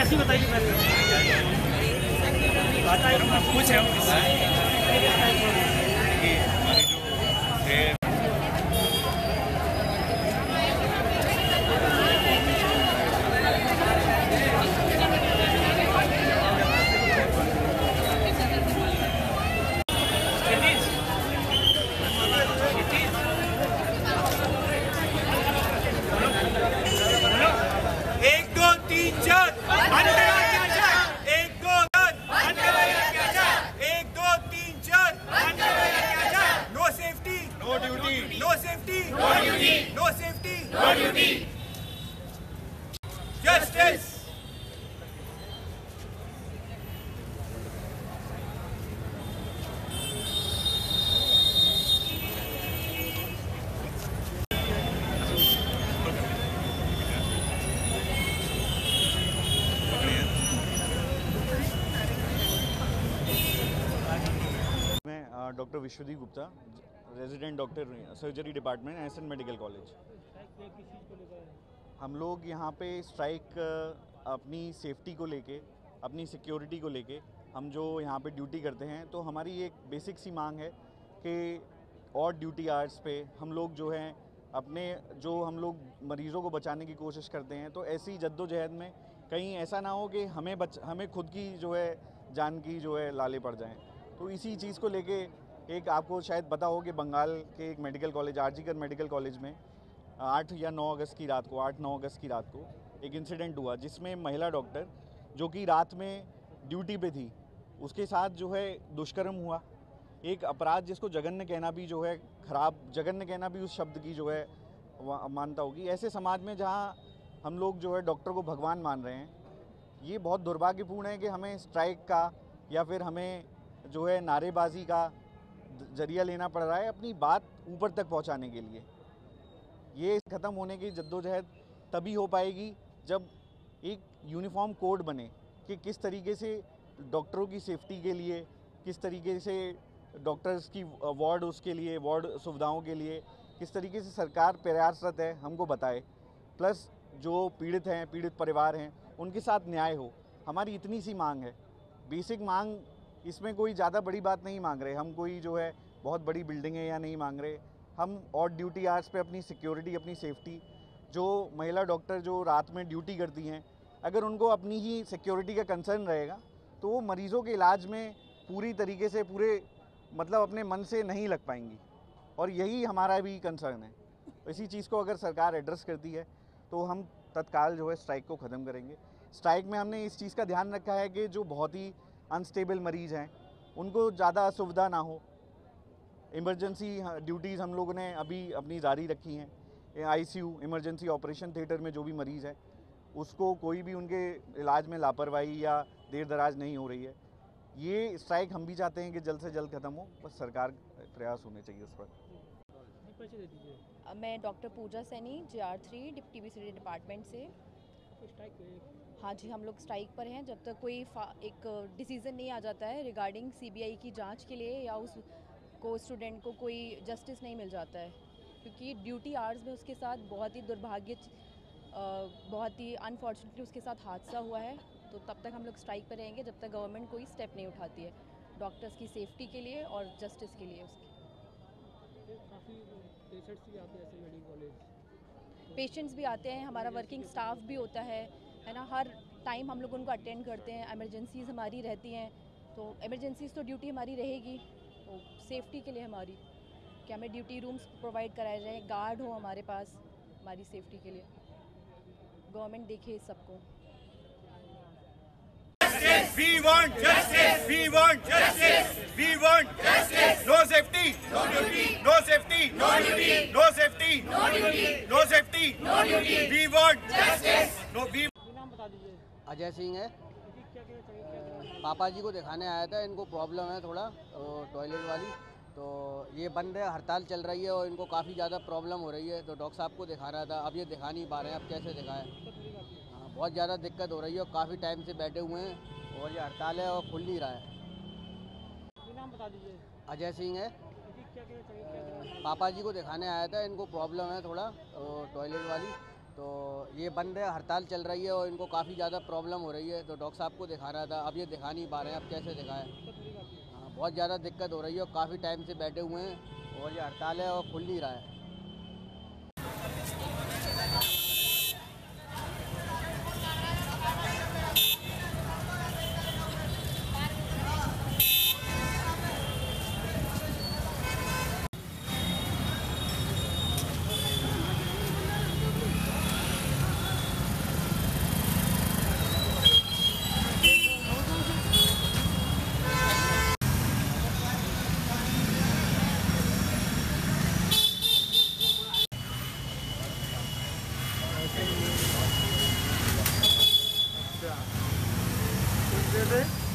ऐसी बताइए पहले कुछ है। देखिए हमारी जो है एक दो तीन चार अंडर अत्याचार एक दो तीन अंडर अत्याचार एक दो तीन चार अंडर अत्याचार no safety no duty no safety no duty no safety justice doctor Vishwadeep Gupta resident doctor surgery department SN medical college हम लोग यहाँ पे स्ट्राइक अपनी सेफ्टी को लेके, अपनी सिक्योरिटी को लेके हम जो यहाँ पे ड्यूटी करते हैं तो हमारी एक बेसिक सी मांग है कि और ड्यूटी आवर्स पे हम लोग जो हैं, अपने जो हम लोग मरीज़ों को बचाने की कोशिश करते हैं तो ऐसी जद्दोजहद में कहीं ऐसा ना हो कि हमें बच, हमें खुद की जो है, जान की जो है, लाले पड़ जाएँ। तो इसी चीज़ को लेके एक आपको शायद पता हो कि बंगाल के एक medical college RG Kar medical college में आठ या नौ अगस्त की रात को, आठ नौ अगस्त की रात को एक इंसिडेंट हुआ, जिसमें महिला डॉक्टर जो कि रात में ड्यूटी पे थी, उसके साथ जो है दुष्कर्म हुआ। एक अपराध जिसको जघन्य कहना भी जो है खराब जघन्य कहना भी उस शब्द की जो है मानता होगी। ऐसे समाज में जहाँ हम लोग जो है डॉक्टर को भगवान मान रहे हैं, ये बहुत दुर्भाग्यपूर्ण है कि हमें स्ट्राइक का या फिर हमें जो है नारेबाजी का ज़रिया लेना पड़ रहा है अपनी बात ऊपर तक पहुँचाने के लिए। ये ख़त्म होने की जद्दोजहद तभी हो पाएगी जब एक यूनिफॉर्म कोड बने कि किस तरीके से डॉक्टरों की सेफ्टी के लिए, किस तरीके से डॉक्टर्स की वार्ड उसके लिए, वार्ड सुविधाओं के लिए, किस तरीके से सरकार प्रयासरत है, हमको बताए। प्लस जो पीड़ित हैं, पीड़ित परिवार हैं, उनके साथ न्याय हो। हमारी इतनी सी मांग है। बेसिक मांग, इसमें कोई ज़्यादा बड़ी बात नहीं मांग रहे। हम कोई जो है, बहुत बड़ी बिल्डिंग या नहीं मांग रहे। हम और ड्यूटी आवर्स पे अपनी सिक्योरिटी अपनी सेफ्टी जो महिला डॉक्टर जो रात में ड्यूटी करती हैं, अगर उनको अपनी ही सिक्योरिटी का कंसर्न रहेगा तो वो मरीज़ों के इलाज में पूरी तरीके से, पूरे मतलब अपने मन से नहीं लग पाएँगी। और यही हमारा भी कंसर्न है। इसी चीज़ को अगर सरकार एड्रेस करती है तो हम तत्काल जो है स्ट्राइक को ख़त्म करेंगे। स्ट्राइक में हमने इस चीज़ का ध्यान रखा है कि जो बहुत ही अनस्टेबल मरीज़ हैं, उनको ज़्यादा असुविधा ना हो इमरजेंसी ड्यूटीज़ हम लोगों ने अभी अपनी जारी रखी हैं। आईसीयू, इमरजेंसी ऑपरेशन थिएटर में जो भी मरीज़ है, उसको कोई भी उनके इलाज में लापरवाही या देर दराज नहीं हो रही है। ये स्ट्राइक हम भी चाहते हैं कि जल्द से जल्द ख़त्म हो, बस सरकार प्रयास होने चाहिए उस पर। मैं doctor Pooja Saini J R three deputy B department से। हाँ जी, हम लोग स्ट्राइक पर हैं। जब तक कोई एक डिसीज़न नहीं आ जाता है रिगार्डिंग सीबीआई की जाँच के लिए या उस को स्टूडेंट को कोई जस्टिस नहीं मिल जाता है। क्योंकि ड्यूटी आवर्स में उसके साथ बहुत ही दुर्भाग्य बहुत ही अनफॉर्चुनेटली उसके साथ हादसा हुआ है। तो तब तक हम लोग स्ट्राइक पर रहेंगे जब तक गवर्नमेंट कोई स्टेप नहीं उठाती है। डॉक्टर्स की सेफ्टी के लिए और जस्टिस के लिए उसकी। पेशेंट्स भी आते हैं हमारा वर्किंग स्टाफ भी होता है है ना? हर टाइम हम लोग उनको अटेंड करते हैं एमरजेंसीज हमारी रहती हैं। तो एमरजेंसीज तो ड्यूटी हमारी रहेगी। सेफ्टी के लिए हमारी कि हमें ड्यूटी रूम्स प्रोवाइड कराए जाएँ गार्ड हो हमारे पास हमारी सेफ्टी के लिए गवर्नमेंट देखे इस सबको We want justice. We want justice. We want justice. No safety. No duty. No safety. No duty. No safety. No duty. No safety. No duty. We want justice. No. We. नाम बता दीजिए अजय सिंह है पापा जी को दिखाने आया था, इनको प्रॉब्लम है थोड़ा टॉयलेट वाली तो ये बंद है, हड़ताल चल रही है और इनको काफ़ी ज़्यादा प्रॉब्लम हो रही है तो डॉक्टर साहब को दिखा रहा था, अब ये दिखा नहीं पा रहे हैं, अब कैसे दिखाएँ? हाँ बहुत ज़्यादा दिक्कत हो रही है और काफ़ी टाइम से बैठे हुए हैं, और ये हड़ताल है और खुल नहीं रहा है। नाम बता दीजिए अजय सिंह है। पापा जी को दिखाने आया था, इनको प्रॉब्लम है थोड़ा टॉयलेट वाली तो ये बंद है, हड़ताल चल रही है और इनको काफ़ी ज़्यादा प्रॉब्लम हो रही है। तो डॉक्टर साहब को दिखा रहा था, अब ये दिखा नहीं पा रहे हैं, अब कैसे दिखाएँ? हाँ बहुत ज़्यादा दिक्कत हो रही है और काफ़ी टाइम से बैठे हुए हैं और ये हड़ताल है और खुल नहीं रहा है। dedi.